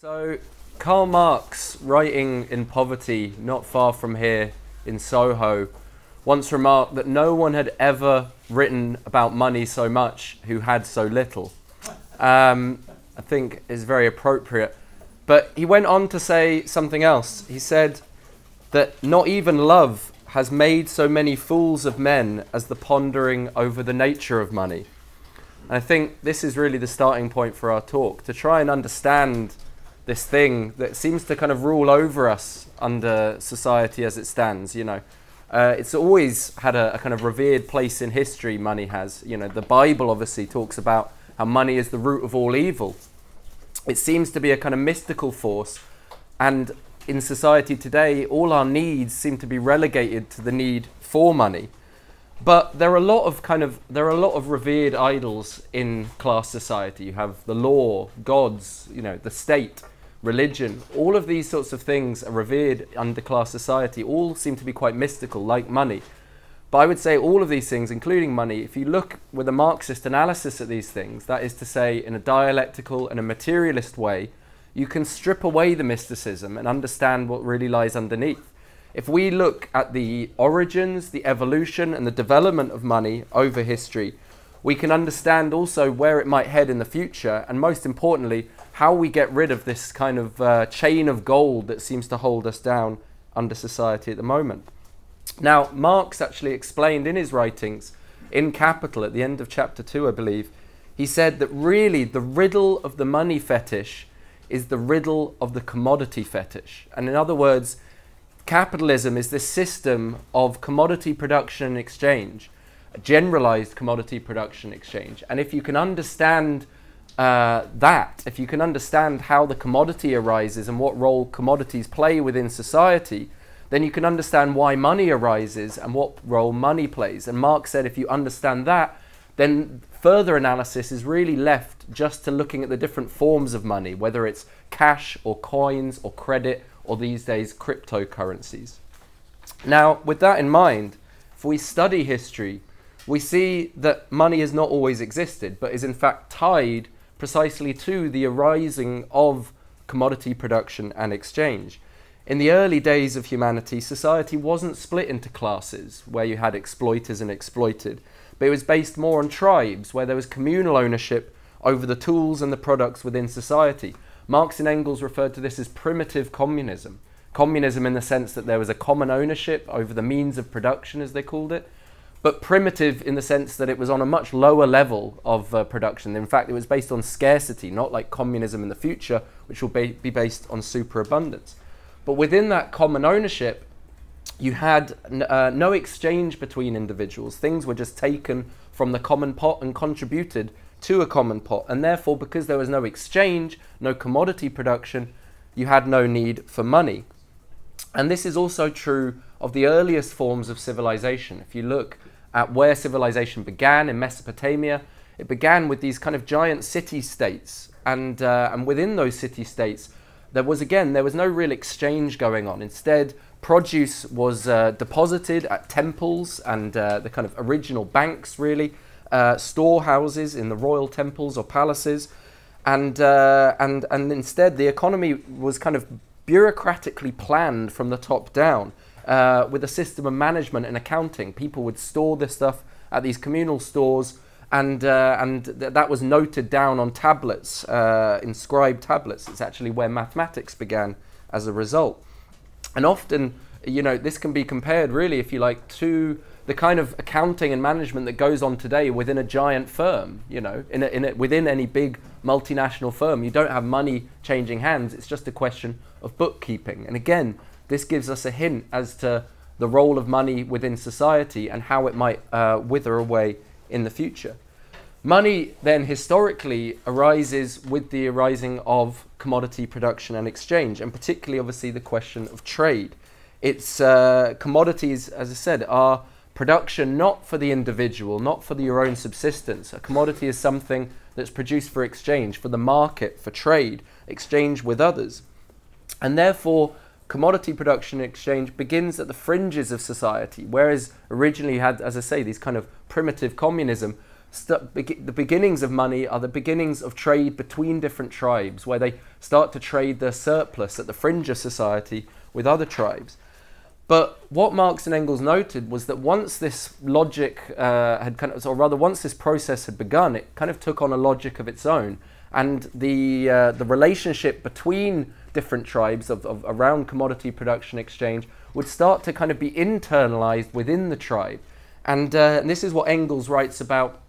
So, Karl Marx, writing in poverty not far from here in Soho, once remarked that no one had ever written about money so much who had so little. Um, I think is very appropriate. But he went on to say something else. He said that not even love has made so many fools of men as the pondering over the nature of money. And I think this is really the starting point for our talk to try and understand this thing that seems to kind of rule over us under society as it stands. You know, uh, it's always had a, a, kind of revered place in history. Money has. You know, the Bible obviously talks about how money is the root of all evil. It seems to be a kind of mystical force, and in society today, all our needs seem to be relegated to the need for money. But there are a lot of kind of there are a lot of revered idols in class society. You have the law, gods, you know, the state religion, all of these sorts of things are revered under class society, all seem to be quite mystical, like money. But I would say all of these things, including money, if you look with a Marxist analysis at these things, that is to say, in a dialectical and a materialist way, you can strip away the mysticism and understand what really lies underneath. If we look at the origins, the evolution, and the development of money over history, we can understand also where it might head in the future, and most importantly, how we get rid of this kind of uh, chain of gold that seems to hold us down under society at the moment. Now, Marx actually explained in his writings in Capital at the end of chapter 2, I believe, he said that really the riddle of the money fetish is the riddle of the commodity fetish. And in other words, capitalism is this system of commodity production and exchange, a generalized commodity production exchange. And if you can understand uh, that, if you can understand how the commodity arises and what role commodities play within society, then you can understand why money arises and what role money plays. And Marx said if you understand that, then further analysis is really left just to looking at the different forms of money, whether it's cash or coins or credit or these days cryptocurrencies. Now, with that in mind, if we study history, we see that money has not always existed, but is in fact tied precisely to the arising of commodity production and exchange. In the early days of humanity, society wasn't split into classes where you had exploiters and exploited, but it was based more on tribes where there was communal ownership over the tools and the products within society. Marx and Engels referred to this as primitive communism. Communism in the sense that there was a common ownership over the means of production, as they called it, but primitive in the sense that it was on a much lower level of uh, production. In fact, it was based on scarcity, not like communism in the future, which will be, be based on superabundance. But within that common ownership, you had uh, no exchange between individuals. Things were just taken from the common pot and contributed to a common pot. And therefore, because there was no exchange, no commodity production, you had no need for money. And this is also true of the earliest forms of civilization. If you look at where civilization began in Mesopotamia, it began with these kind of giant city states. And, uh, and within those city states, there was again, there was no real exchange going on. Instead, produce was uh, deposited at temples and uh, the kind of original banks, really, uh, storehouses in the royal temples or palaces. And, uh, and, and instead, the economy was kind of bureaucratically planned from the top down uh, with a system of management and accounting. People would store this stuff at these communal stores, and uh, and th- that was noted down on tablets, uh, inscribed tablets. It's actually where mathematics began as a result. And often, you know, this can be compared, really, if you like, to the kind of accounting and management that goes on today within a giant firm. You know, in, a, in a, within any big multinational firm, you don't have money changing hands. It's just a question of bookkeeping. And again, this gives us a hint as to the role of money within society and how it might uh, wither away in the future. Money then historically arises with the arising of commodity production and exchange, and particularly, obviously, the question of trade. It's uh, commodities, as I said, are production not for the individual, not for the, your own subsistence. A commodity is something that's produced for exchange, for the market, for trade, exchange with others. And therefore, commodity production exchange begins at the fringes of society, whereas originally you had, as I say, these kind of primitive communism. be- the beginnings of money are the beginnings of trade between different tribes, where they start to trade their surplus at the fringe of society with other tribes. But what Marx and Engels noted was that once this logic uh, had kind of, or rather, once this process had begun, it kind of took on a logic of its own, and the uh, the relationship between different tribes of, of around commodity production exchange would start to kind of be internalized within the tribe, and, uh, and this is what Engels writes about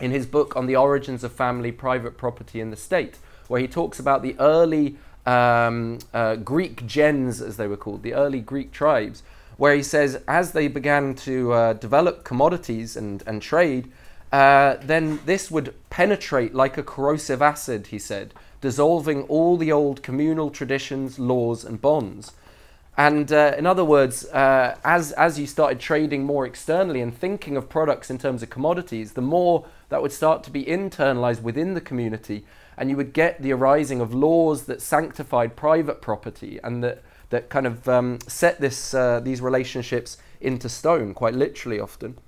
in his book on the origins of family, private property, and the state, where he talks about the early um, uh, Greek gens, as they were called, the early Greek tribes, where he says as they began to uh, develop commodities and, and trade, uh, then this would penetrate like a corrosive acid, he said, dissolving all the old communal traditions, laws, and bonds. And uh, in other words, uh, as, as you started trading more externally and thinking of products in terms of commodities, the more that would start to be internalized within the community and you would get the arising of laws that sanctified private property and that, that kind of um, set this, uh, these relationships into stone, quite literally often.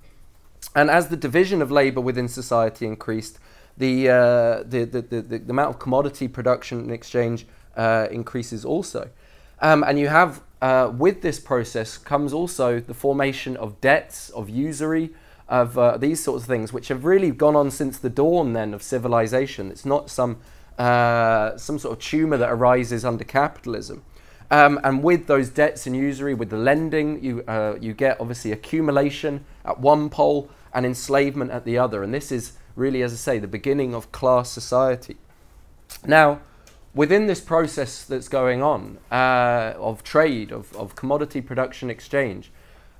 And as the division of labour within society increased, the, uh, the, the, the, the, amount of commodity production and exchange uh, increases also. Um, and you have, uh, with this process, comes also the formation of debts, of usury, of uh, these sorts of things, which have really gone on since the dawn then of civilization. It's not some uh, some sort of tumor that arises under capitalism. Um, and with those debts and usury, with the lending, you uh, you get obviously accumulation at one pole and enslavement at the other. And this is really, as I say, the beginning of class society. Now, within this process that's going on uh, of trade, of, of commodity production exchange,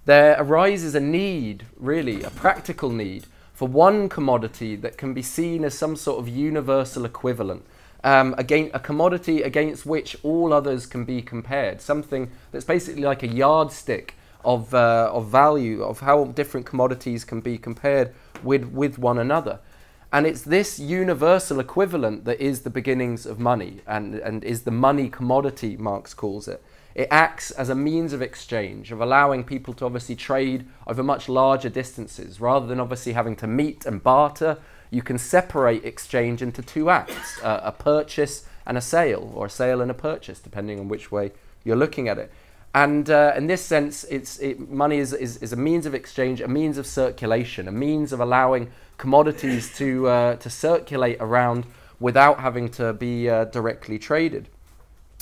there arises a need, really, a practical need, for one commodity that can be seen as some sort of universal equivalent. Um, against a commodity against which all others can be compared, something that's basically like a yardstick of, uh, of value, of how different commodities can be compared with, with one another. And it's this universal equivalent that is the beginnings of money and, and is the money commodity, Marx calls it. It acts as a means of exchange, of allowing people to obviously trade over much larger distances. Rather than obviously having to meet and barter, you can separate exchange into two acts uh, a purchase and a sale, or a sale and a purchase, depending on which way you're looking at it. And uh, in this sense, it's, it, money is, is, is, a means of exchange, a means of circulation, a means of allowing commodities to, uh, to circulate around without having to be uh, directly traded.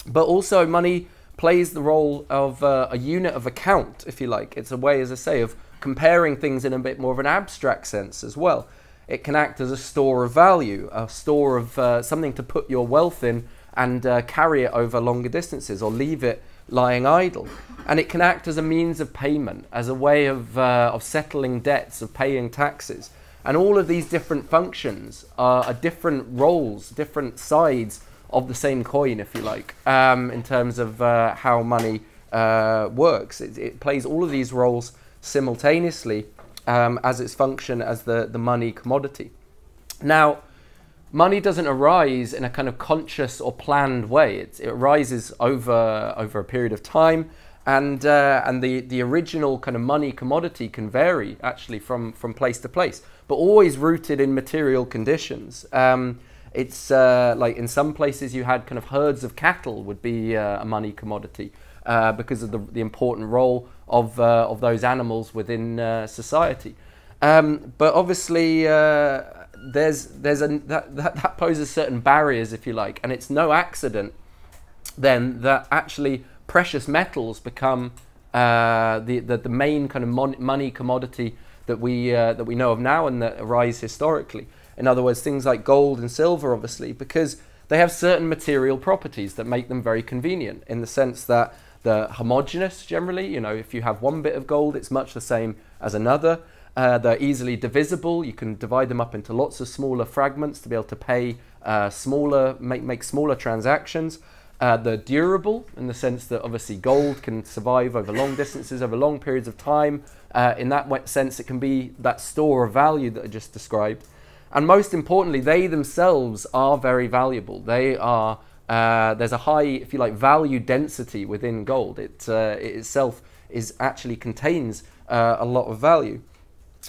But also, money plays the role of uh, a unit of account, if you like. It's a way, as I say, of comparing things in a bit more of an abstract sense as well. It can act as a store of value, a store of uh, something to put your wealth in and uh, carry it over longer distances or leave it lying idle. And it can act as a means of payment, as a way of, uh, of settling debts, of paying taxes. And all of these different functions are, are different roles, different sides of the same coin, if you like, um, in terms of uh, how money uh, works. It, it, plays all of these roles simultaneously um, as its function as the, the money commodity. Now, money doesn't arise in a kind of conscious or planned way. It, it arises over, over a period of time. And, uh, and the, the original kind of money commodity can vary actually from, from place to place, but always rooted in material conditions. Um, it's uh, like in some places you had kind of herds of cattle would be uh, a money commodity uh, because of the, the important role of, uh, of those animals within uh, society. Um, but obviously, there's, there's a, that, that, that poses certain barriers, if you like, and it's no accident then that actually precious metals become uh, the, the, the main kind of mon- money commodity that we, uh, that we know of now and that arise historically. In other words, things like gold and silver, obviously, because they have certain material properties that make them very convenient in the sense that they're homogeneous generally. You know, if you have one bit of gold, it's much the same as another. Uh, they're easily divisible. You can divide them up into lots of smaller fragments to be able to pay uh, smaller, make, make smaller transactions. Uh, they're durable in the sense that obviously gold can survive over long distances, over long periods of time. Uh, in that sense, it can be that store of value that I just described. And most importantly, they themselves are very valuable. They are uh, there's a high, if you like, value density within gold. It, uh, it itself is actually contains a lot of value.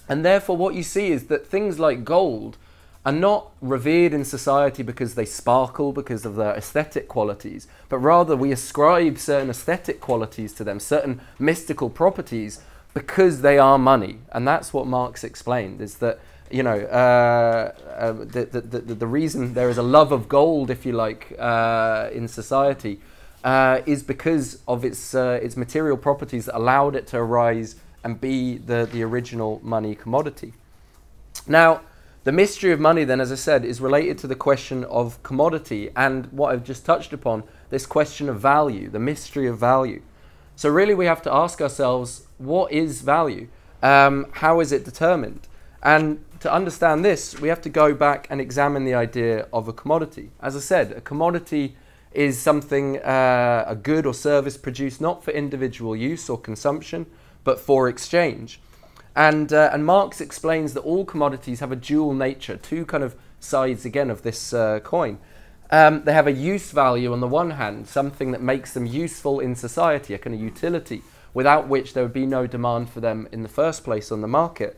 And therefore, what you see is that things like gold are not revered in society because they sparkle, because of their aesthetic qualities, but rather we ascribe certain aesthetic qualities to them, certain mystical properties, because they are money. And that's what Marx explained, is that you know, uh, uh, the, the, the, the, reason there is a love of gold, if you like, uh, in society uh, is because of its, uh, its material properties that allowed it to arise and be the, the original money commodity. Now, the mystery of money, then, as I said, is related to the question of commodity and what I've just touched upon this question of value, the mystery of value. So, really, we have to ask ourselves what is value? Um, how is it determined? And to understand this, we have to go back and examine the idea of a commodity. As I said, a commodity is something, uh, a good or service produced not for individual use or consumption, but for exchange. And, uh, and Marx explains that all commodities have a dual nature, two kind of sides again of this uh, coin. Um, they have a use value on the one hand, something that makes them useful in society, a kind of utility, without which there would be no demand for them in the first place on the market.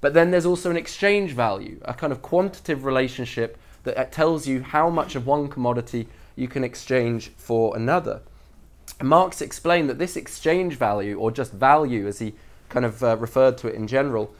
But then there's also an exchange value, a kind of quantitative relationship that tells you how much of one commodity you can exchange for another. Marx explained that this exchange value, or just value as he kind of uh, referred to it in general,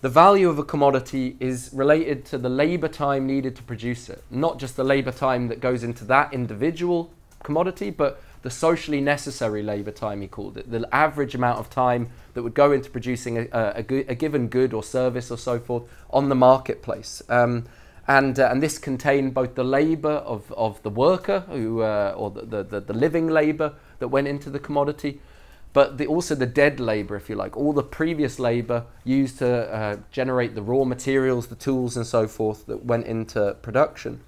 the value of a commodity is related to the labor time needed to produce it, not just the labor time that goes into that individual commodity, but the socially necessary labor time, he called it, the average amount of time that would go into producing a, a, a given good or service or so forth on the marketplace. Um, and, uh, and this contained both the labor of, of the worker who, uh, or the, the, the living labor that went into the commodity, but the, also the dead labor, if you like, all the previous labor used to uh, generate the raw materials, the tools, and so forth that went into production.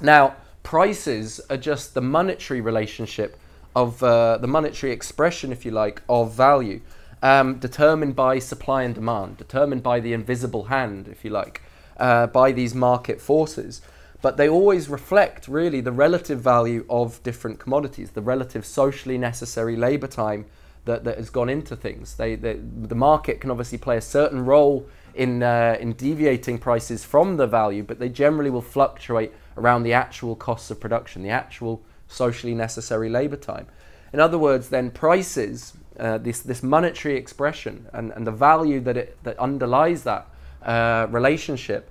Now, prices are just the monetary relationship of uh, the monetary expression, if you like, of value, um, determined by supply and demand, determined by the invisible hand, if you like, uh, by these market forces. But they always reflect really the relative value of different commodities, the relative socially necessary labour time that, that has gone into things. They, they, the market can obviously play a certain role in, uh, in deviating prices from the value, but they generally will fluctuate around the actual costs of production, the actual socially necessary labour time. In other words, then prices, uh, this, this monetary expression and, and the value that, it, that underlies that uh, relationship,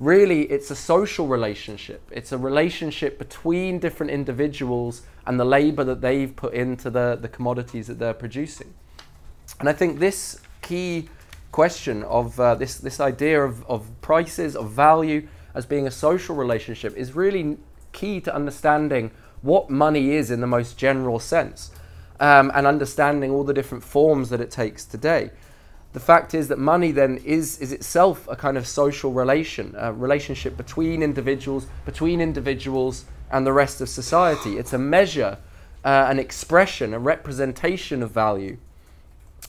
really it's a social relationship. It's a relationship between different individuals and the labour that they've put into the, the commodities that they're producing. And I think this key question of uh, this, this idea of, of prices, of value, as being a social relationship is really key to understanding what money is in the most general sense um, and understanding all the different forms that it takes today. The fact is that money then is, is itself a kind of social relation, a relationship between individuals, between individuals and the rest of society. It's a measure, uh, an expression, a representation of value.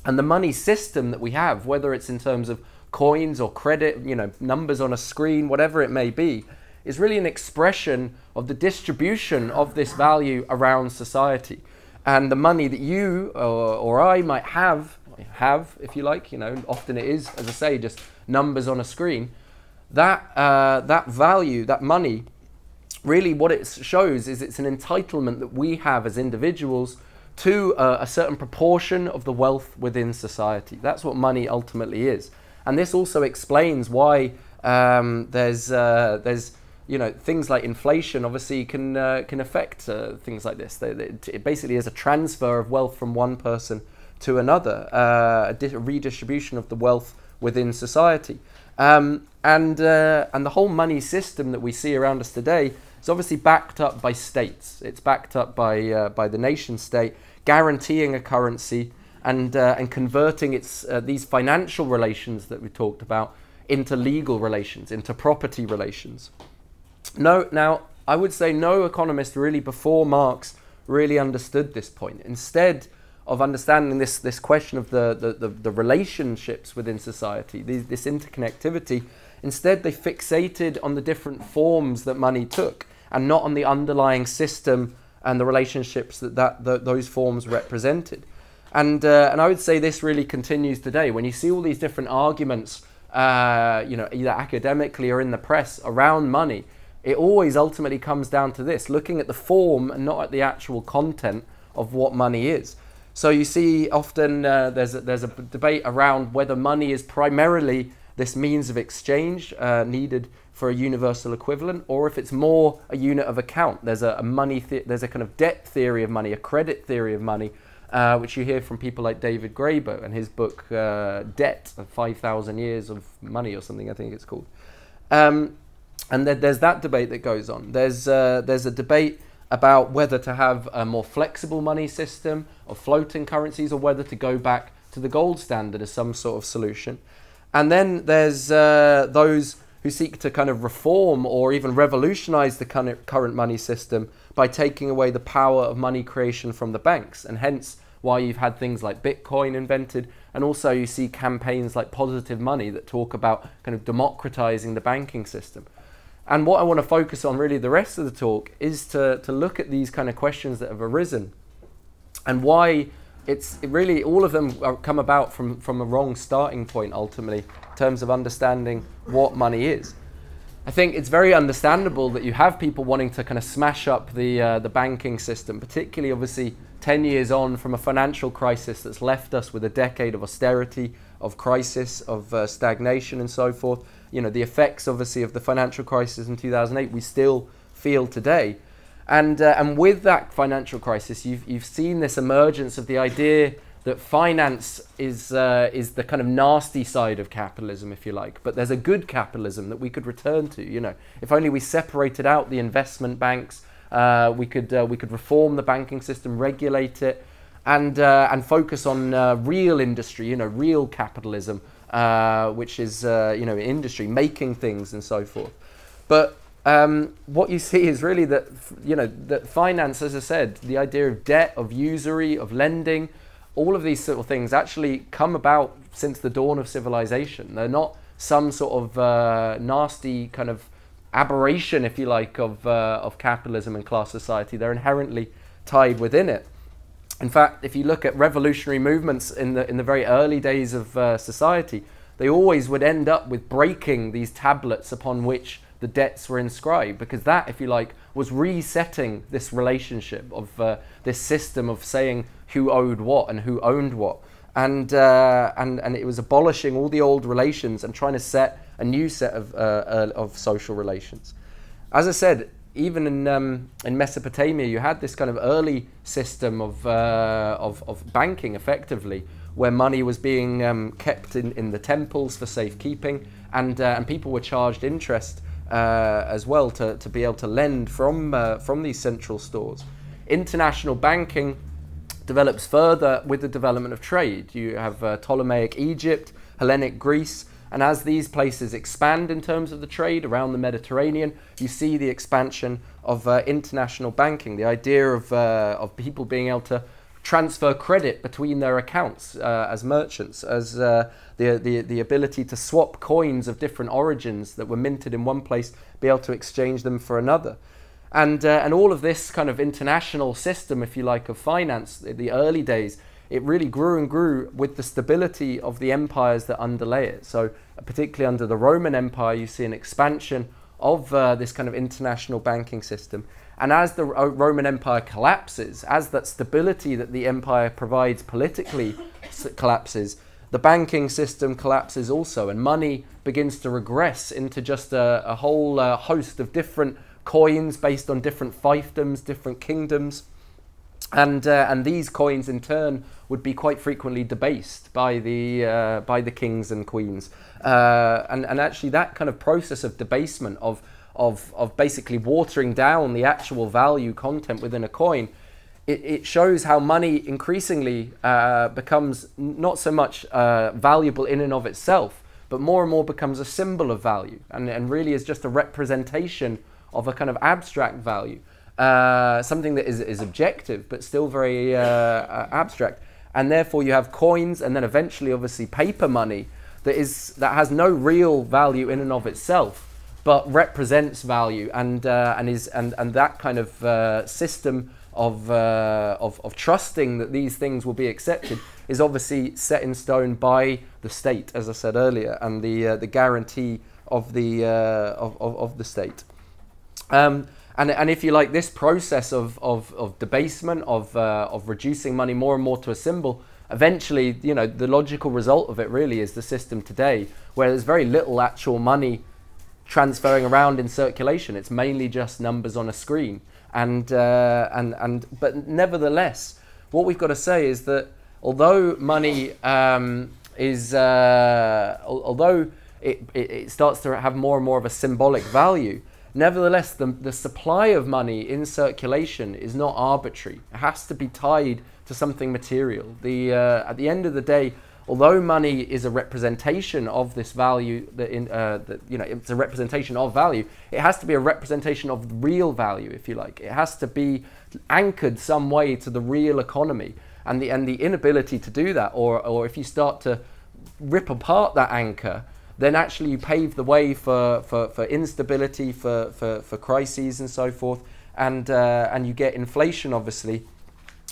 And the money system that we have, whether it's in terms of coins or credit, you know, numbers on a screen, whatever it may be, is really an expression of the distribution of this value around society. And the money that you or, or I might have, have, if you like, you know, often it is, as I say, just numbers on a screen. That, uh, that value, that money, really what it shows is it's an entitlement that we have as individuals to a certain proportion of the wealth within society. That's what money ultimately is. And this also explains why um, there's uh, there's you know things like inflation obviously can uh, can affect uh, things like this. It basically is a transfer of wealth from one person to another, uh, a, redistribution of the wealth within society. Um, and uh, and the whole money system that we see around us today is obviously backed up by states. It's backed up by uh, by the nation state, guaranteeing a currency and, uh, and converting its, uh, these financial relations that we talked about into legal relations, into property relations. No, now, I would say no economist really before Marx really understood this point. Instead of understanding this, this question of the, the, the, the relationships within society, these, this interconnectivity, instead they fixated on the different forms that money took and not on the underlying system and the relationships that, that, those forms represented. And, uh, and I would say this really continues today. When you see all these different arguments, uh, you know, either academically or in the press around money, it always ultimately comes down to this looking at the form and not at the actual content of what money is. So you see, often uh, there's, a, there's a debate around whether money is primarily this means of exchange uh, needed for a universal equivalent, or if it's more a unit of account. There's a, a money, there's a kind of debt theory of money, a credit theory of money, uh, which you hear from people like David Graeber and his book uh, Debt, 5,000 Years of Money or something, I think it's called. Um, and there's that debate that goes on. There's, uh, there's a debate about whether to have a more flexible money system of floating currencies or whether to go back to the gold standard as some sort of solution. And then there's uh, those who seek to kind of reform or even revolutionize the current money system by taking away the power of money creation from the banks. And hence why you've had things like Bitcoin invented. And also you see campaigns like Positive Money that talk about kind of democratizing the banking system. And what I want to focus on really the rest of the talk is to, to look at these kind of questions that have arisen and why it's it really all of them come about from from a wrong starting point ultimately in terms of understanding what money is. I think it's very understandable that you have people wanting to kind of smash up the uh, the banking system, particularly obviously 10 years on from a financial crisis that's left us with a decade of austerity, of crisis, of uh, stagnation, and so forth. You know the effects obviously of the financial crisis in 2008 we still feel today. And, uh, and with that financial crisis, you've, you've seen this emergence of the idea that finance is, uh, is the kind of nasty side of capitalism, if you like. But there's a good capitalism that we could return to. You know, if only we separated out the investment banks, uh, we, could, uh, we could reform the banking system, regulate it, and, uh, and focus on uh, real industry, you know, real capitalism, which is, you know, industry, making things and so forth. But um, what you see is really that you know that finance, as I said, the idea of debt, of usury, of lending, all of these sort of things actually come about since the dawn of civilization. They're not some sort of uh, nasty kind of aberration, if you like, of uh, of capitalism and class society. They're inherently tied within it. In fact, if you look at revolutionary movements in the in the very early days of uh, society, they always would end up with breaking these tablets upon which the debts were inscribed because that, if you like, was resetting this relationship of uh, this system of saying who owed what and who owned what. And, uh, and, and it was abolishing all the old relations and trying to set a new set of, uh, uh of social relations. As I said, even in, um, in Mesopotamia, you had this kind of early system of, uh, of, of banking effectively, where money was being um, kept in, in the temples for safekeeping, and, uh, and people were charged interest uh, as well to, to be able to lend from, uh, from these central stores. International banking develops further with the development of trade. You have uh, Ptolemaic Egypt, Hellenic Greece, and as these places expand in terms of the trade around the Mediterranean, you see the expansion of uh, international banking, the idea of, uh, of people being able to transfer credit between their accounts uh, as merchants, as uh, the, the, the ability to swap coins of different origins that were minted in one place, be able to exchange them for another. And, uh, and all of this kind of international system, if you like, of finance, in the early days, it really grew and grew with the stability of the empires that underlay it. So, particularly under the Roman Empire, you see an expansion of uh, this kind of international banking system. And as the Roman Empire collapses, as that stability that the empire provides politically collapses, the banking system collapses also, and money begins to regress into just a, a whole uh, host of different coins based on different fiefdoms, different kingdoms. And, uh, and these coins in turn would be quite frequently debased by the, uh, by the kings and queens. Uh, and, and actually, that kind of process of debasement, of of, of basically watering down the actual value content within a coin, it, it shows how money increasingly uh, becomes not so much uh, valuable in and of itself, but more and more becomes a symbol of value and, and really is just a representation of a kind of abstract value. Uh, something that is, is objective but still very uh, uh, abstract. And therefore, you have coins and then eventually, obviously, paper money that, is, that has no real value in and of itself but represents value and uh, and is and and that kind of system of, uh, of, of trusting that these things will be accepted is obviously set in stone by the state, as I said earlier, and the, uh, the guarantee of the, uh, of, of, of, the state. Um, and, and if you like, this process of, of, of debasement, of, uh, of reducing money more and more to a symbol, eventually, you know, the logical result of it really is the system today, where there's very little actual money transferring around in circulation. It's mainly just numbers on a screen. And, uh, and, and, but nevertheless, what we've got to say is that although money um, is, uh, although it, it, it starts to have more and more of a symbolic value, Nevertheless, the, the supply of money in circulation is not arbitrary. It has to be tied to something material. The, uh, at the end of the day, although money is a representation of this value, that in, uh, that, you know, it's a representation of value, it has to be a representation of real value, if you like. It has to be anchored some way to the real economy. And the, and the inability to do that, or, or if you start to rip apart that anchor, then actually you pave the way for, for, for instability, for, for, for crises and so forth. And, uh, and you get inflation, obviously,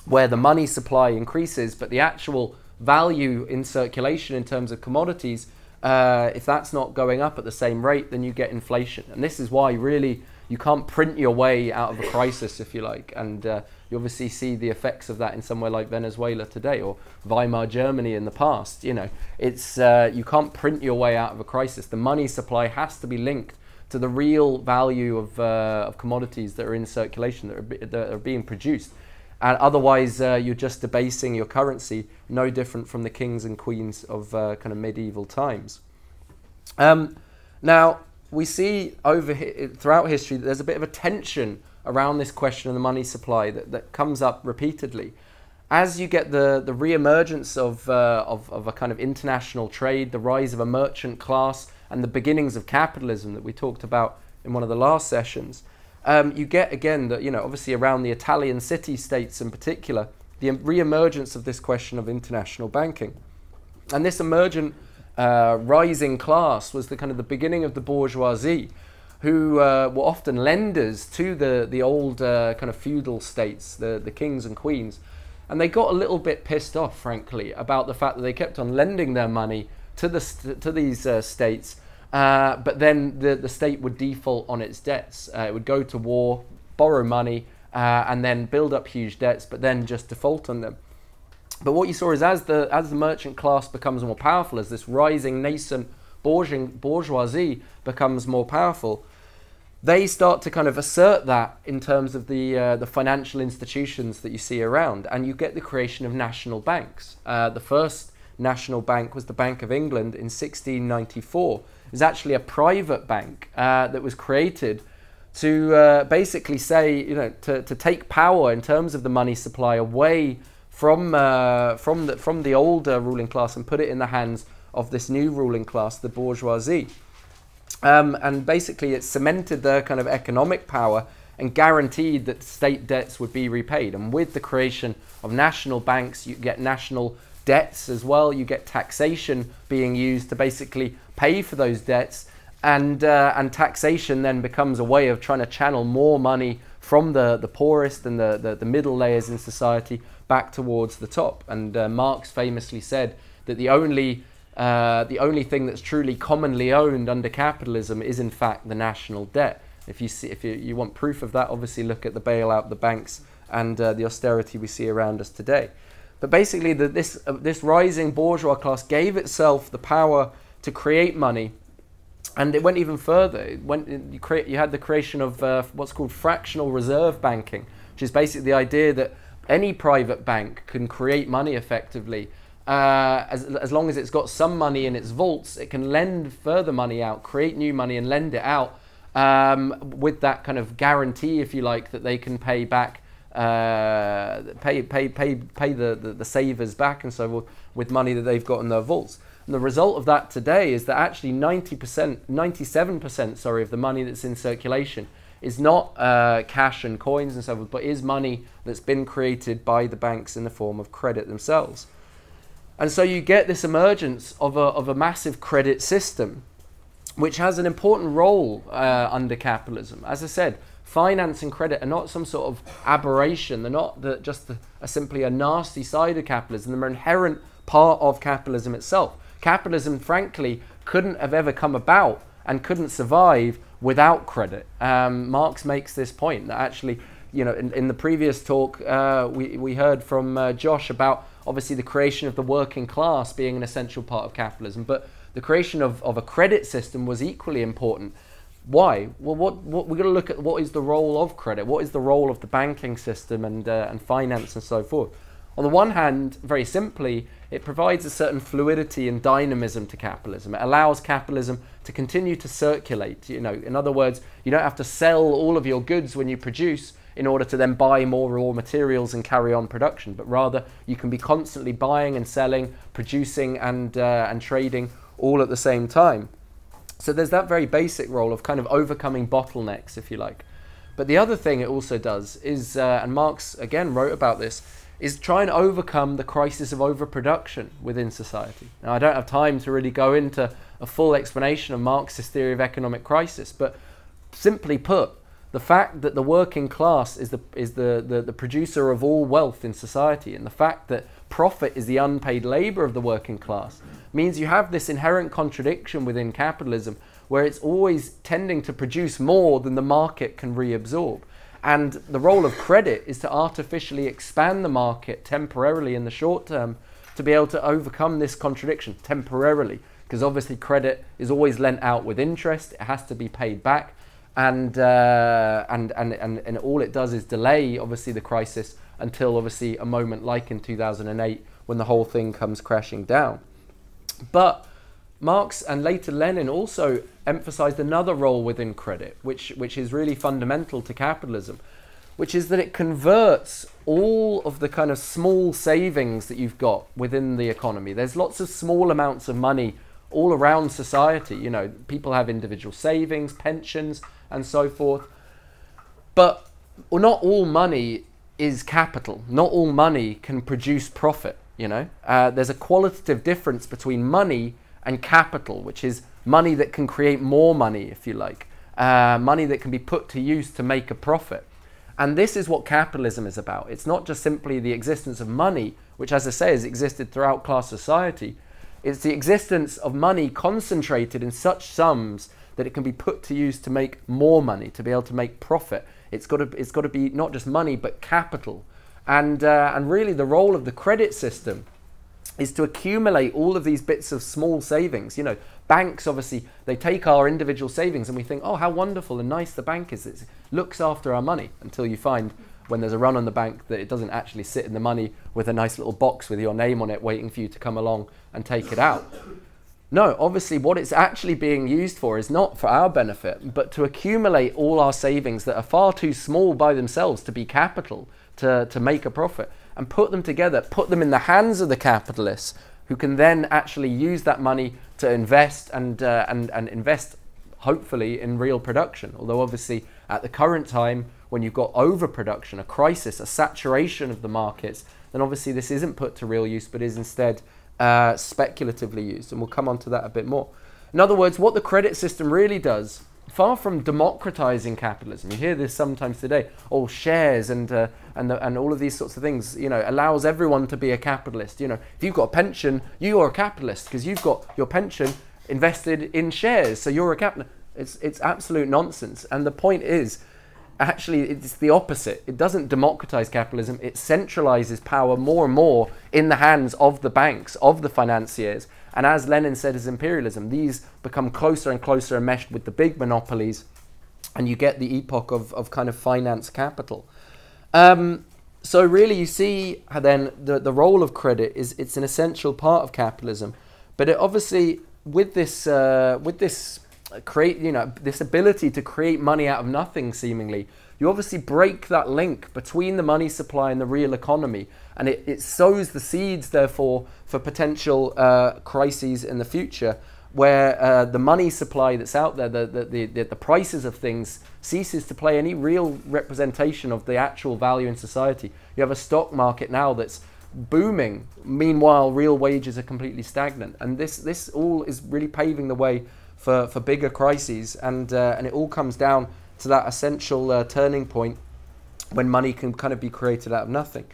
where the money supply increases, but the actual value in circulation in terms of commodities, uh, if that's not going up at the same rate, then you get inflation. And this is why really you can't print your way out of a crisis, if you like. And uh, you obviously see the effects of that in somewhere like Venezuela today or Weimar Germany in the past. You know, it's uh, you can't print your way out of a crisis. The money supply has to be linked to the real value of, uh, of commodities that are in circulation that are, that are being produced. And otherwise, uh, you're just debasing your currency, no different from the kings and queens of uh, kind of medieval times. Um, now, we see over throughout history that there's a bit of a tension around this question of the money supply that, that comes up repeatedly. As you get the, the re-emergence of, uh, of, of a kind of international trade, the rise of a merchant class, and the beginnings of capitalism that we talked about in one of the last sessions, um, you get again that, you know, obviously around the Italian city states in particular, the re-emergence of this question of international banking. And this emergent uh, rising class was the kind of the beginning of the bourgeoisie who uh, were often lenders to the, the old uh, kind of feudal states, the, the kings and queens. And they got a little bit pissed off, frankly, about the fact that they kept on lending their money to, the to these uh, states, uh, but then the, the state would default on its debts. It would go to war, borrow money, and then build up huge debts, but then just default on them. But what you saw is as the, as the merchant class becomes more powerful, as this rising nascent bourgeoisie becomes more powerful, they start to kind of assert that in terms of the uh, the financial institutions that you see around, and you get the creation of national banks. Uh, the first national bank was the Bank of England in 1694. It's actually a private bank uh, that was created to uh, basically say, you know, to, to take power in terms of the money supply away from uh, from the from the older ruling class and put it in the hands of this new ruling class, the bourgeoisie. Um, and basically, it cemented their kind of economic power and guaranteed that state debts would be repaid. And with the creation of national banks, you get national debts as well. You get taxation being used to basically pay for those debts. And, uh, and taxation then becomes a way of trying to channel more money from the, the poorest and the, the, the middle layers in society back towards the top. And uh, Marx famously said that the only uh, the only thing that's truly commonly owned under capitalism is in fact the national debt. If you see, if you, you want proof of that, obviously look at the bailout, the banks, and uh, the austerity we see around us today. But basically, the, this uh, this rising bourgeois class gave itself the power to create money, and it went even further. It went, you, create, you had the creation of uh, what's called fractional reserve banking, which is basically the idea that any private bank can create money effectively uh, as, as long as it's got some money in its vaults, it can lend further money out, create new money, and lend it out um, with that kind of guarantee, if you like, that they can pay back, uh, pay, pay, pay, pay the, the, the, savers back and so forth with money that they've got in their vaults. And the result of that today is that actually 90%, 97%, sorry, of the money that's in circulation is not uh, cash and coins and so forth, but is money that's been created by the banks in the form of credit themselves. And so you get this emergence of a, of a massive credit system, which has an important role uh, under capitalism. As I said, finance and credit are not some sort of aberration. They're not the, just the, simply a nasty side of capitalism. They're an inherent part of capitalism itself. Capitalism, frankly, couldn't have ever come about and couldn't survive without credit. Um, Marx makes this point that actually, you know, in, in the previous talk, uh, we, we heard from uh, Josh about obviously the creation of the working class being an essential part of capitalism, but the creation of, of a credit system was equally important. Why? Well, what, what we're going to look at what is the role of credit, what is the role of the banking system and, uh, and finance and so forth. On the one hand, very simply, it provides a certain fluidity and dynamism to capitalism. It allows capitalism to continue to circulate. You know, in other words, you don't have to sell all of your goods when you produce in order to then buy more raw materials and carry on production, but rather you can be constantly buying and selling, producing and uh, and trading all at the same time. So there's that very basic role of kind of overcoming bottlenecks, if you like. But the other thing it also does is, uh, and Marx again wrote about this, is try and overcome the crisis of overproduction within society. Now, I don't have time to really go into a full explanation of Marx's theory of economic crisis, but simply put, the fact that the working class is the is the, the, the producer of all wealth in society, and the fact that profit is the unpaid labor of the working class, means you have this inherent contradiction within capitalism where it's always tending to produce more than the market can reabsorb. And the role of credit is to artificially expand the market temporarily in the short term to be able to overcome this contradiction temporarily. Because obviously, credit is always lent out with interest, it has to be paid back. And, uh, and, and, and, and all it does is delay, obviously, the crisis until obviously a moment like in 2008 when the whole thing comes crashing down. But Marx and later Lenin also emphasized another role within credit, which, which is really fundamental to capitalism, which is that it converts all of the kind of small savings that you've got within the economy. There's lots of small amounts of money all around society. You know, people have individual savings, pensions, and so forth. But not all money is capital. Not all money can produce profit. You know, uh, there's a qualitative difference between money and capital, which is money that can create more money, if you like, uh, money that can be put to use to make a profit. And this is what capitalism is about. It's not just simply the existence of money, which, as I say, has existed throughout class society. It's the existence of money concentrated in such sums that it can be put to use to make more money, to be able to make profit. It's got to, it's got to be not just money, but capital. And, uh, and really, the role of the credit system is to accumulate all of these bits of small savings. You know, banks obviously they take our individual savings and we think, oh, how wonderful and nice the bank is. It looks after our money until you find when there's a run on the bank that it doesn't actually sit in the money with a nice little box with your name on it waiting for you to come along and take it out. No, obviously, what it's actually being used for is not for our benefit, but to accumulate all our savings that are far too small by themselves to be capital to, to make a profit and put them together, put them in the hands of the capitalists who can then actually use that money to invest and, uh, and, and invest hopefully in real production. Although obviously at the current time, when you've got overproduction, a crisis, a saturation of the markets, then obviously this isn't put to real use, but is instead uh, speculatively used. And we'll come on to that a bit more. In other words, what the credit system really does far from democratizing capitalism. You hear this sometimes today. All shares and uh, and the, and all of these sorts of things. You know, allows everyone to be a capitalist. You know, if you've got a pension, you are a capitalist because you've got your pension invested in shares, so you're a capitalist. It's it's absolute nonsense. And the point is, actually, it's the opposite. It doesn't democratize capitalism. It centralizes power more and more in the hands of the banks, of the financiers and as Lenin said as imperialism, these become closer and closer enmeshed with the big monopolies, and you get the epoch of, of kind of finance capital. Um, so really, you see then the, the role of credit is it's an essential part of capitalism, but it obviously with this uh, with this create you know this ability to create money out of nothing seemingly you obviously break that link between the money supply and the real economy and it, it sows the seeds, therefore, for potential uh, crises in the future where uh, the money supply that's out there, the, the, the, the, prices of things ceases to play any real representation of the actual value in society. You have a stock market now that's booming, meanwhile, real wages are completely stagnant. And this, this all is really paving the way for, for bigger crises, and, uh, and it all comes down to that essential uh, turning point when money can kind of be created out of nothing.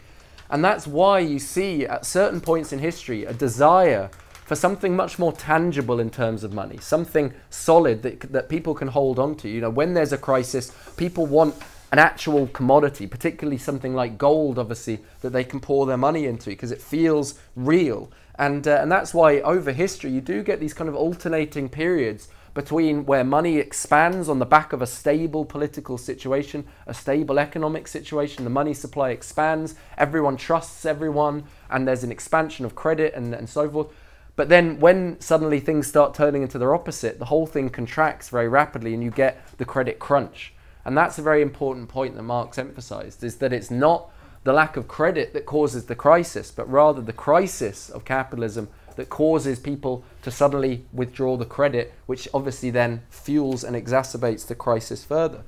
And that's why you see at certain points in history a desire for something much more tangible in terms of money, something solid that, that people can hold on to. You know, when there's a crisis, people want an actual commodity, particularly something like gold, obviously, that they can pour their money into because it feels real. And, uh, and that's why over history you do get these kind of alternating periods between where money expands on the back of a stable political situation, a stable economic situation, the money supply expands, everyone trusts everyone, and there's an expansion of credit and, and so forth. But then when suddenly things start turning into their opposite, the whole thing contracts very rapidly and you get the credit crunch. And that's a very important point that Marx emphasized, is that it's not the lack of credit that causes the crisis, but rather the crisis of capitalism that causes people to suddenly withdraw the credit, which obviously then fuels and exacerbates the crisis further.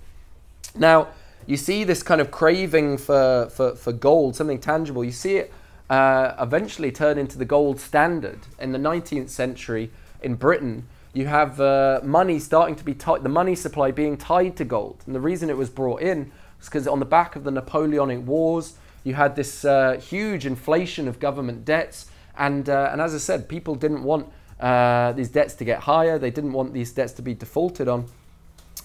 Now, you see this kind of craving for, for, for gold, something tangible. You see it uh, eventually turn into the gold standard. In the 19th century in Britain, you have uh, money starting to be tied, the money supply being tied to gold. And the reason it was brought in was because on the back of the Napoleonic Wars, you had this uh, huge inflation of government debts and, uh, and as I said, people didn't want uh, these debts to get higher. They didn't want these debts to be defaulted on.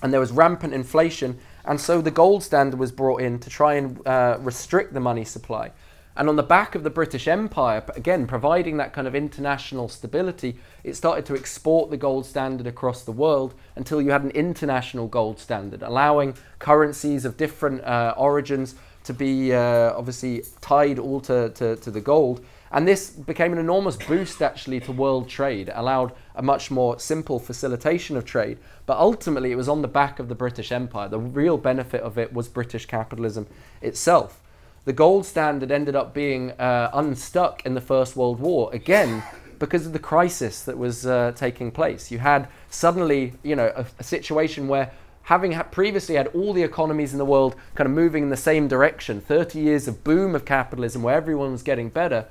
And there was rampant inflation. And so the gold standard was brought in to try and uh, restrict the money supply. And on the back of the British Empire, again, providing that kind of international stability, it started to export the gold standard across the world until you had an international gold standard, allowing currencies of different uh, origins to be uh, obviously tied all to, to, to the gold. And this became an enormous boost actually to world trade, it allowed a much more simple facilitation of trade. But ultimately, it was on the back of the British Empire. The real benefit of it was British capitalism itself. The gold standard ended up being uh, unstuck in the First World War, again, because of the crisis that was uh, taking place. You had suddenly, you know, a, a situation where having previously had all the economies in the world kind of moving in the same direction, 30 years of boom of capitalism where everyone was getting better,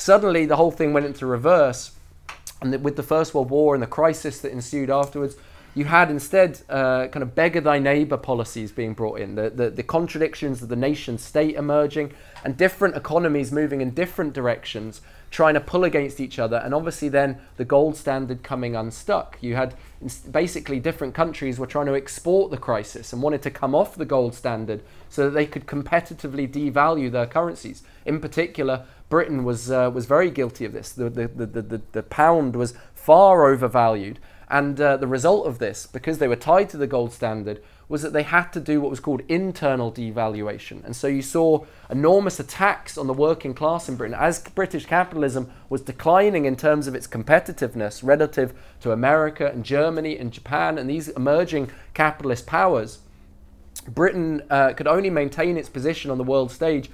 Suddenly, the whole thing went into reverse. And with the First World War and the crisis that ensued afterwards, you had instead uh, kind of beggar thy neighbor policies being brought in, the, the, the, contradictions of the nation state emerging, and different economies moving in different directions, trying to pull against each other, and obviously then the gold standard coming unstuck. You had basically different countries were trying to export the crisis and wanted to come off the gold standard so that they could competitively devalue their currencies. In particular, Britain was, uh, was very guilty of this. The, the, the, the, the pound was far overvalued. And uh, the result of this, because they were tied to the gold standard, was that they had to do what was called internal devaluation. And so you saw enormous attacks on the working class in Britain. As British capitalism was declining in terms of its competitiveness relative to America and Germany and Japan and these emerging capitalist powers, Britain uh, could only maintain its position on the world stage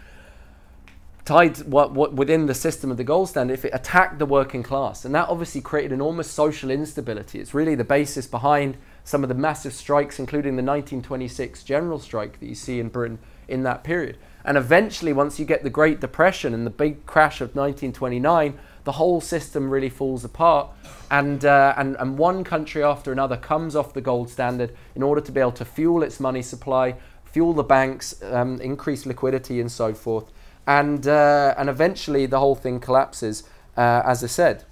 tied what, what within the system of the gold standard if it attacked the working class and that obviously created enormous social instability it's really the basis behind some of the massive strikes including the 1926 general strike that you see in britain in that period. And eventually once you get the great depression and the big crash of 1929 the whole system really falls apart. And, uh, and, and one country after another comes off the gold standard in order to be able to fuel its money supply fuel the banks um, increase liquidity and so forth. And uh, and eventually the whole thing collapses. Uh, as I said,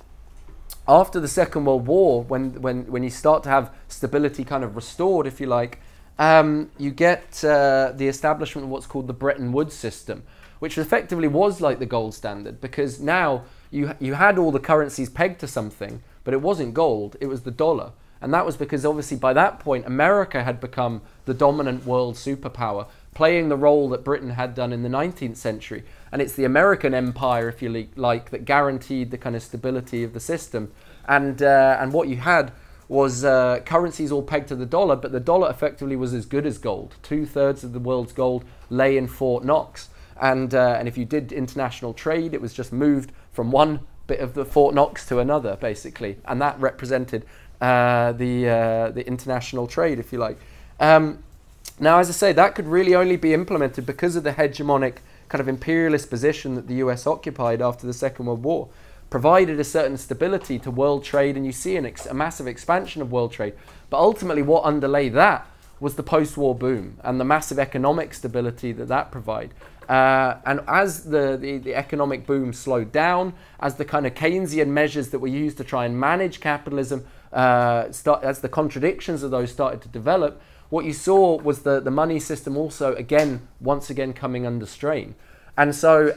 after the Second World War, when when when you start to have stability kind of restored, if you like, um, you get uh, the establishment of what's called the Bretton Woods system, which effectively was like the gold standard because now you you had all the currencies pegged to something, but it wasn't gold; it was the dollar. And that was because obviously by that point America had become the dominant world superpower playing the role that Britain had done in the 19th century. And it's the American empire, if you like, that guaranteed the kind of stability of the system. And, uh, and what you had was uh, currencies all pegged to the dollar, but the dollar effectively was as good as gold. Two thirds of the world's gold lay in Fort Knox. And, uh, and if you did international trade, it was just moved from one bit of the Fort Knox to another, basically. And that represented uh, the, uh, the international trade, if you like. Um, now, as I say, that could really only be implemented because of the hegemonic kind of imperialist position that the US occupied after the Second World War, provided a certain stability to world trade, and you see a massive expansion of world trade. But ultimately, what underlay that was the post-war boom and the massive economic stability that that provided. Uh, and as the, the, the, economic boom slowed down, as the kind of Keynesian measures that were used to try and manage capitalism, uh, start, as the contradictions of those started to develop, what you saw was the, the money system also, again, once again coming under strain. And so,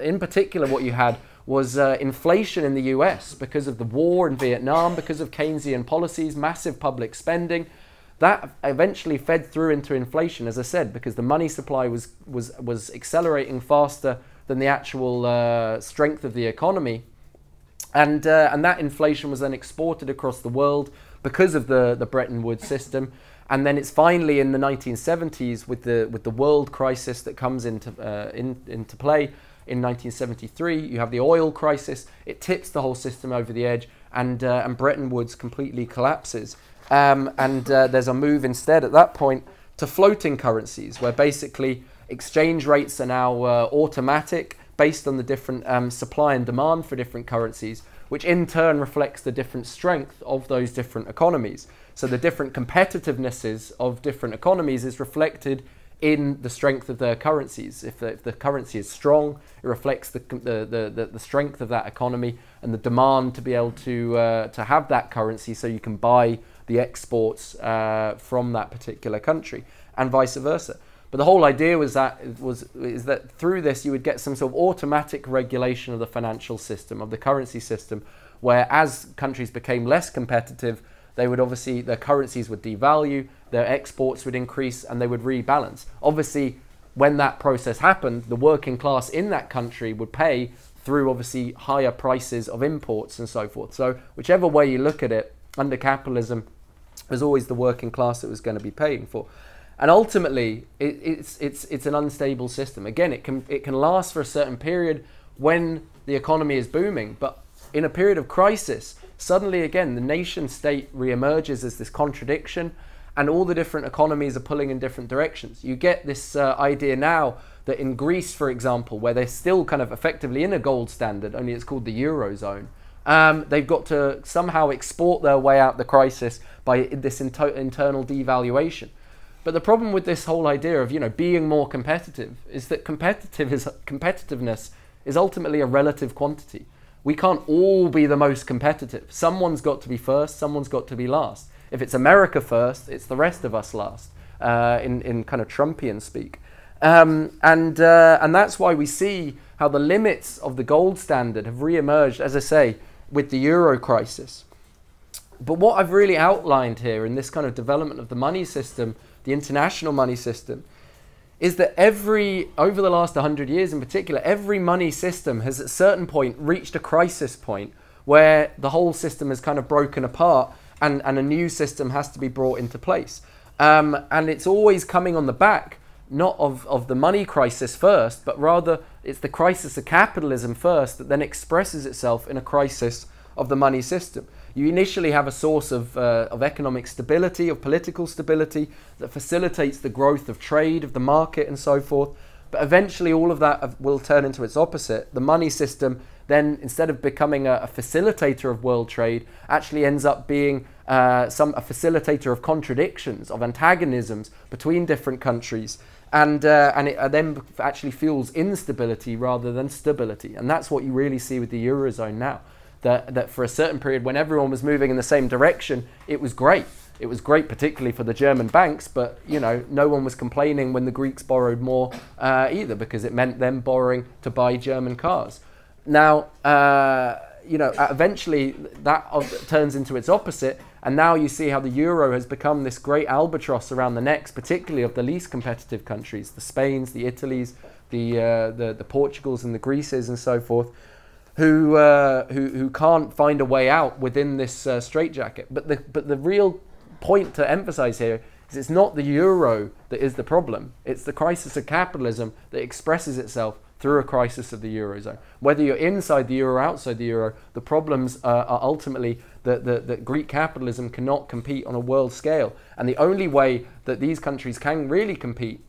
in particular, what you had was uh, inflation in the US because of the war in Vietnam, because of Keynesian policies, massive public spending. That eventually fed through into inflation, as I said, because the money supply was, was, was accelerating faster than the actual uh, strength of the economy. And, uh, and that inflation was then exported across the world because of the, the Bretton Woods system. And then it's finally in the 1970s with the, with the world crisis that comes into, uh, in, into play in 1973. You have the oil crisis. It tips the whole system over the edge, and, uh, and Bretton Woods completely collapses. Um, and uh, there's a move instead at that point to floating currencies, where basically exchange rates are now uh, automatic based on the different um, supply and demand for different currencies, which in turn reflects the different strength of those different economies. So the different competitivenesses of different economies is reflected in the strength of their currencies. If the, if the currency is strong, it reflects the, the, the, the, strength of that economy and the demand to be able to, uh, to have that currency so you can buy the exports uh, from that particular country and vice versa. But the whole idea was that was is that through this you would get some sort of automatic regulation of the financial system of the currency system, where as countries became less competitive, they would obviously their currencies would devalue, their exports would increase, and they would rebalance. Obviously, when that process happened, the working class in that country would pay through obviously higher prices of imports and so forth. So whichever way you look at it, under capitalism, was always the working class that was going to be paying for. And ultimately, it, it's, it's, it's an unstable system. Again, it can, it can last for a certain period when the economy is booming, but in a period of crisis, suddenly again, the nation state re-emerges as this contradiction and all the different economies are pulling in different directions. You get this uh, idea now that in Greece, for example, where they're still kind of effectively in a gold standard, only it's called the Eurozone, um, they've got to somehow export their way out the crisis by this internal devaluation. But the problem with this whole idea of you know being more competitive is that competitive is, competitiveness is ultimately a relative quantity. We can't all be the most competitive. Someone's got to be first. Someone's got to be last. If it's America first, it's the rest of us last. Uh, in in kind of Trumpian speak, um, and uh, and that's why we see how the limits of the gold standard have re-emerged, as I say, with the euro crisis. But what I've really outlined here in this kind of development of the money system, the international money system, is that every, over the last 100 years in particular, every money system has at a certain point reached a crisis point where the whole system has kind of broken apart and, and a new system has to be brought into place. Um, and it's always coming on the back, not of, of the money crisis first, but rather it's the crisis of capitalism first that then expresses itself in a crisis of the money system. You initially have a source of, uh, of economic stability, of political stability that facilitates the growth of trade, of the market, and so forth. But eventually, all of that will turn into its opposite. The money system then, instead of becoming a, a facilitator of world trade, actually ends up being uh, some a facilitator of contradictions, of antagonisms between different countries, and uh, and it uh, then actually fuels instability rather than stability. And that's what you really see with the eurozone now that, that for a certain period, when everyone was moving in the same direction, it was great. It was great, particularly for the German banks, but you know, no one was complaining when the Greeks borrowed more uh, either, because it meant them borrowing to buy German cars. Now, uh, you know, eventually that turns into its opposite, and now you see how the euro has become this great albatross around the necks, particularly of the least competitive countries, the Spains, the Italies, the uh, the, the Portugals, and the Greeces, and so forth who, uh, who, who can't find a way out within this uh, straitjacket. But the, but the real point to emphasize here is it's not the euro that is the problem, it's the crisis of capitalism that expresses itself through a crisis of the eurozone. Whether you're inside the euro or outside the euro, the problems uh, are ultimately that, that, that Greek capitalism cannot compete on a world scale. And the only way that these countries can really compete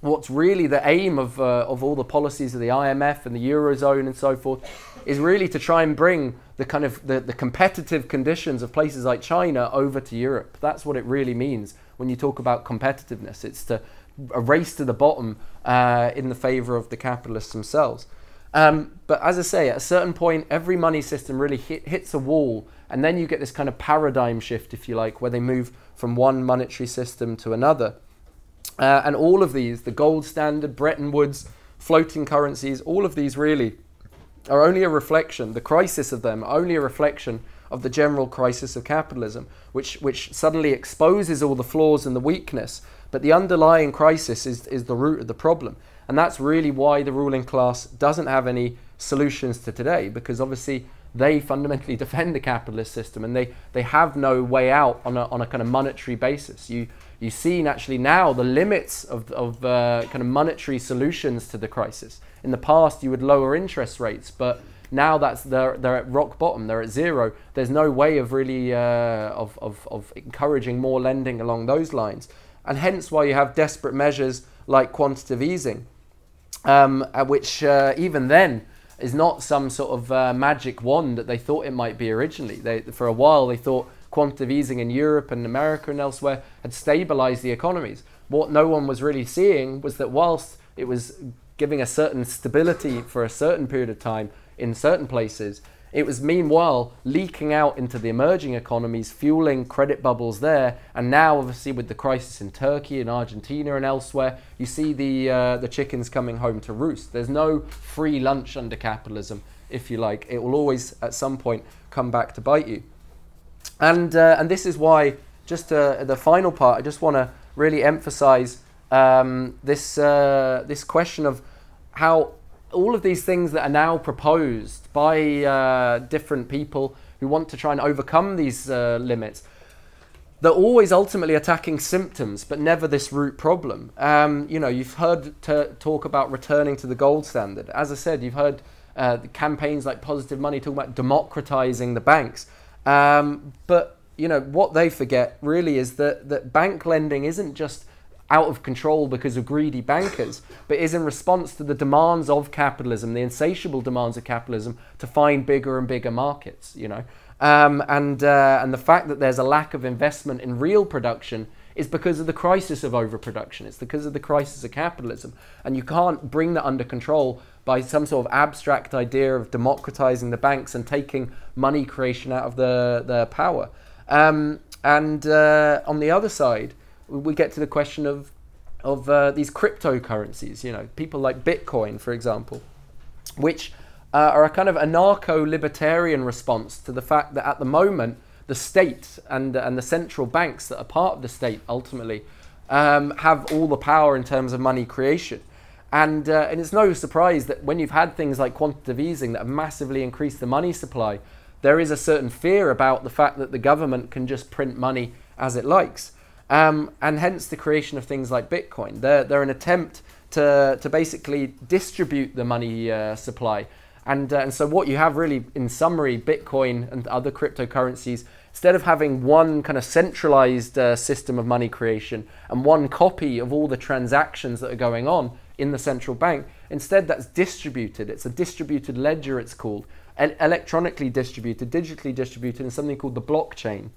what's really the aim of, uh, of all the policies of the IMF and the Eurozone and so forth is really to try and bring the kind of the, the competitive conditions of places like China over to Europe. That's what it really means when you talk about competitiveness. It's to a race to the bottom uh, in the favor of the capitalists themselves. Um, but as I say, at a certain point, every money system really hit, hits a wall, and then you get this kind of paradigm shift, if you like, where they move from one monetary system to another. Uh, and all of these, the gold standard, Bretton Woods, floating currencies, all of these really are only a reflection, the crisis of them, only a reflection of the general crisis of capitalism, which, which suddenly exposes all the flaws and the weakness. But the underlying crisis is, is the root of the problem. And that's really why the ruling class doesn't have any solutions to today, because obviously they fundamentally defend the capitalist system and they, they have no way out on a, on a kind of monetary basis. You, you've seen actually now the limits of, of uh, kind of monetary solutions to the crisis. In the past, you would lower interest rates, but now that's they're, they're at rock bottom, they're at zero. There's no way of really uh, of, of, of encouraging more lending along those lines. And hence why you have desperate measures like quantitative easing um, which uh, even then is not some sort of uh, magic wand that they thought it might be originally. They, for a while, they thought quantitative easing in Europe and America and elsewhere had stabilized the economies. What no one was really seeing was that whilst it was giving a certain stability for a certain period of time in certain places, it was meanwhile leaking out into the emerging economies, fueling credit bubbles there. And now, obviously, with the crisis in Turkey and Argentina and elsewhere, you see the, uh, the chickens coming home to roost. There's no free lunch under capitalism, if you like. It will always, at some point, come back to bite you. And, uh, and this is why, just uh, the final part, I just want to really emphasize um, this, uh, this question of how all of these things that are now proposed by uh, different people who want to try and overcome these uh, limits, they're always ultimately attacking symptoms, but never this root problem. Um, you know, you've heard talk about returning to the gold standard. As I said, you've heard uh, campaigns like Positive Money talk about democratizing the banks. Um, but you know what they forget really is that that bank lending isn't just out of control because of greedy bankers, but is in response to the demands of capitalism, the insatiable demands of capitalism to find bigger and bigger markets, you know. Um, and, uh, and the fact that there's a lack of investment in real production is because of the crisis of overproduction. It's because of the crisis of capitalism. And you can't bring that under control by some sort of abstract idea of democratizing the banks and taking money creation out of the, the power. Um, and uh, on the other side, we get to the question of of uh, these cryptocurrencies. You know, people like Bitcoin, for example, which uh, are a kind of anarcho-libertarian response to the fact that at the moment the state and and the central banks that are part of the state ultimately um, have all the power in terms of money creation. And, uh, and it's no surprise that when you've had things like quantitative easing that have massively increased the money supply, there is a certain fear about the fact that the government can just print money as it likes. Um, and hence the creation of things like Bitcoin. They're, they're an attempt to, to basically distribute the money uh, supply. And, uh, and so, what you have really, in summary, Bitcoin and other cryptocurrencies, instead of having one kind of centralized uh, system of money creation and one copy of all the transactions that are going on in the central bank, instead that's distributed. It's a distributed ledger, it's called, electronically distributed, digitally distributed in something called the blockchain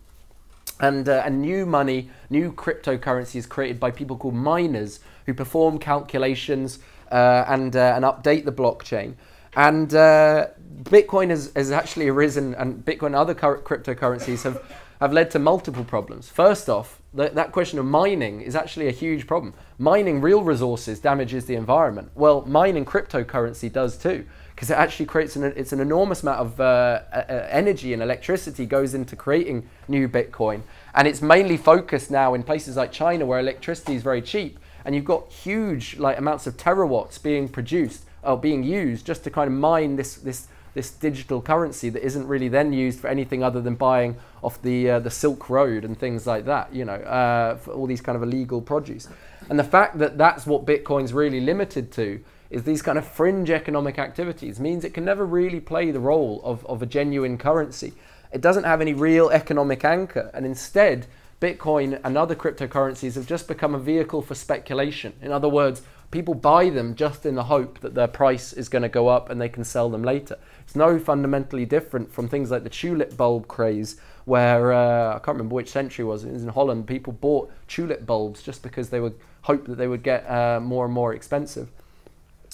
and, uh, and new money, new cryptocurrency is created by people called miners who perform calculations uh, and, uh, and update the blockchain. And uh, Bitcoin has, has actually arisen, and Bitcoin and other cryptocurrencies have, have led to multiple problems. First off, th that question of mining is actually a huge problem. Mining real resources damages the environment. Well, mining cryptocurrency does too because it actually creates an, it's an enormous amount of uh, energy and electricity goes into creating new Bitcoin. And it's mainly focused now in places like China where electricity is very cheap. And you've got huge like amounts of terawatts being produced or being used just to kind of mine this, this, this digital currency that isn't really then used for anything other than buying off the, uh, the Silk Road and things like that, you know, uh, for all these kind of illegal produce. And the fact that that's what Bitcoin's really limited to is these kind of fringe economic activities means it can never really play the role of, of a genuine currency. It doesn't have any real economic anchor, and instead, Bitcoin and other cryptocurrencies have just become a vehicle for speculation. In other words, people buy them just in the hope that their price is going to go up and they can sell them later. It's no fundamentally different from things like the tulip bulb craze, where uh, I can't remember which century it was. It was in Holland. People bought tulip bulbs just because they would hope that they would get uh, more and more expensive.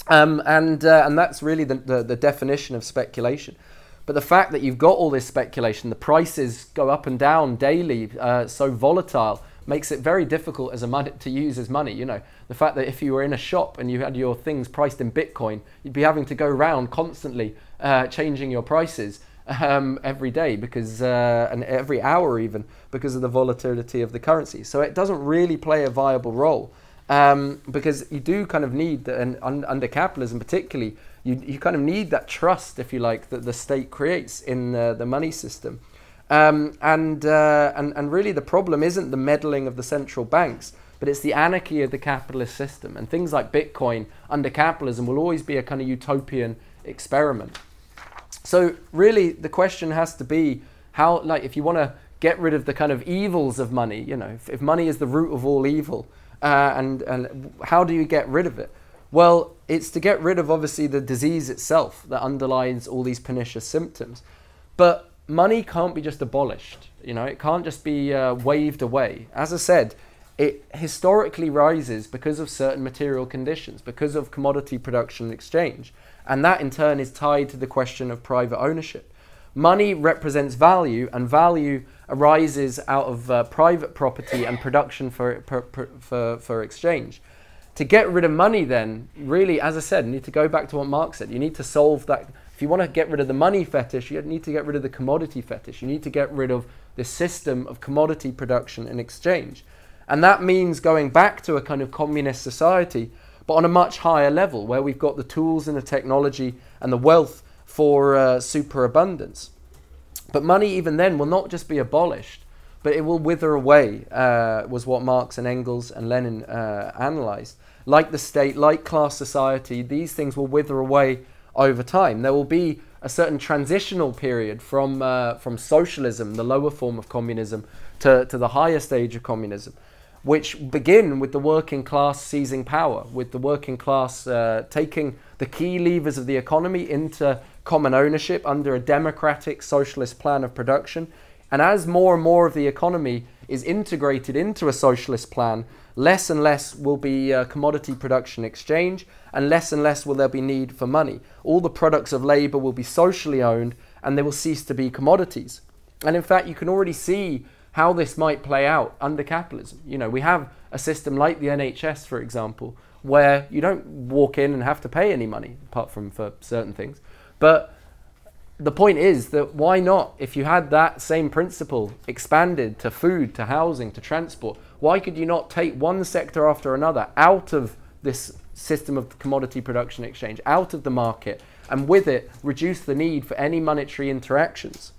Um, and uh, and that's really the, the, the definition of speculation. But the fact that you've got all this speculation, the prices go up and down daily, uh, so volatile, makes it very difficult as a to use as money. You know, the fact that if you were in a shop and you had your things priced in Bitcoin, you'd be having to go around constantly uh, changing your prices um, every day because uh, and every hour even because of the volatility of the currency. So it doesn't really play a viable role um, because you do kind of need and un, under capitalism particularly you, you kind of need that trust if you like that the state creates in the, the money system. Um, and, uh, and, and really, the problem isn't the meddling of the central banks, but it's the anarchy of the capitalist system. And things like Bitcoin under capitalism will always be a kind of utopian experiment. So, really, the question has to be how, like, if you want to get rid of the kind of evils of money, you know, if, if money is the root of all evil, uh, and, and how do you get rid of it? Well, it's to get rid of obviously the disease itself that underlies all these pernicious symptoms. But money can't be just abolished. You know, it can't just be uh, waved away. As I said, it historically rises because of certain material conditions, because of commodity production and exchange. And that in turn is tied to the question of private ownership. Money represents value, and value arises out of uh, private property and production for, for, for, for exchange. To get rid of money, then, really, as I said, you need to go back to what Marx said. You need to solve that if you want to get rid of the money fetish, you need to get rid of the commodity fetish. You need to get rid of the system of commodity production and exchange. And that means going back to a kind of communist society, but on a much higher level, where we've got the tools and the technology and the wealth for uh, superabundance. But money, even then, will not just be abolished, but it will wither away, uh, was what Marx and Engels and Lenin uh, analyzed. Like the state, like class society, these things will wither away over time. There will be a certain transitional period from, uh, from socialism, the lower form of communism, to, to the higher stage of communism, which begin with the working class seizing power, with the working class uh, taking the key levers of the economy into common ownership under a democratic socialist plan of production. And as more and more of the economy is integrated into a socialist plan, less and less will be uh, commodity production exchange, and less and less will there be need for money. All the products of labour will be socially owned, and they will cease to be commodities. And in fact, you can already see how this might play out under capitalism. You know, we have a system like the NHS, for example, where you don't walk in and have to pay any money, apart from for certain things. But the point is that why not, if you had that same principle expanded to food, to housing, to transport, why could you not take one sector after another out of this system of commodity production exchange, out of the market, and with it reduce the need for any monetary interactions?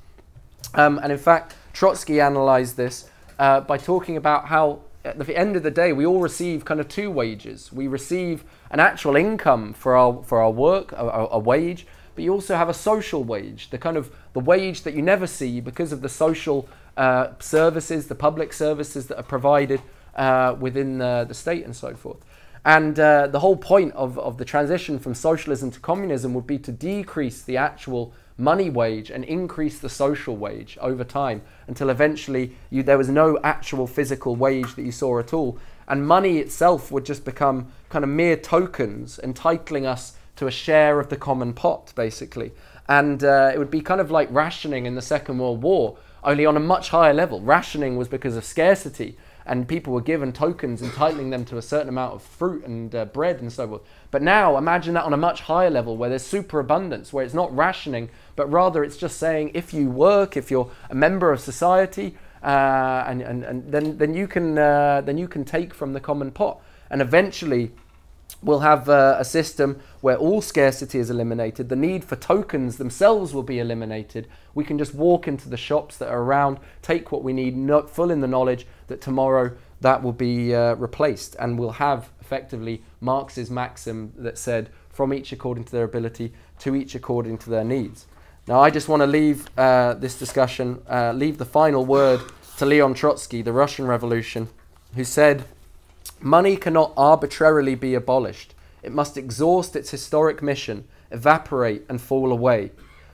Um, and in fact, Trotsky analyzed this uh, by talking about how at the end of the day, we all receive kind of two wages. We receive an actual income for our for our work, a, a, wage, but you also have a social wage, the kind of the wage that you never see because of the social uh, services, the public services that are provided uh, within the, the, state and so forth. And uh, the whole point of, of the transition from socialism to communism would be to decrease the actual money wage and increase the social wage over time until eventually you, there was no actual physical wage that you saw at all. And money itself would just become kind of mere tokens entitling us to a share of the common pot, basically. And uh, it would be kind of like rationing in the Second World War, only on a much higher level. Rationing was because of scarcity, and people were given tokens entitling them to a certain amount of fruit and uh, bread and so forth. But now imagine that on a much higher level where there's superabundance, where it's not rationing, but rather it's just saying if you work, if you're a member of society, uh, and, and, and then, then, you can, uh, then you can take from the common pot. And eventually, we'll have uh, a system where all scarcity is eliminated. The need for tokens themselves will be eliminated. We can just walk into the shops that are around, take what we need, not full in the knowledge that tomorrow that will be uh, replaced. And we'll have effectively Marx's maxim that said, from each according to their ability, to each according to their needs. Now, I just want to leave uh, this discussion, uh, leave the final word to Leon Trotsky, the Russian Revolution, who said, Money cannot arbitrarily be abolished. It must exhaust its historic mission, evaporate, and fall away.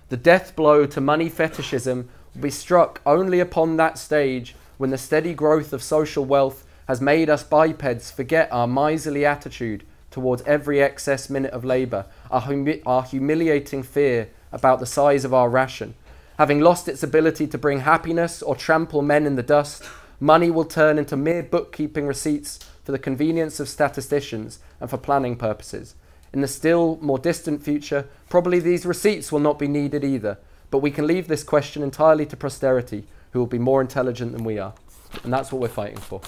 The death blow to money fetishism will be struck only upon that stage when the steady growth of social wealth has made us bipeds forget our miserly attitude towards every excess minute of labour, our, humi- our humiliating fear about the size of our ration. Having lost its ability to bring happiness or trample men in the dust, money will turn into mere bookkeeping receipts for the convenience of statisticians and for planning purposes. In the still more distant future, probably these receipts will not be needed either, but we can leave this question entirely to posterity, who will be more intelligent than we are. And that's what we're fighting for.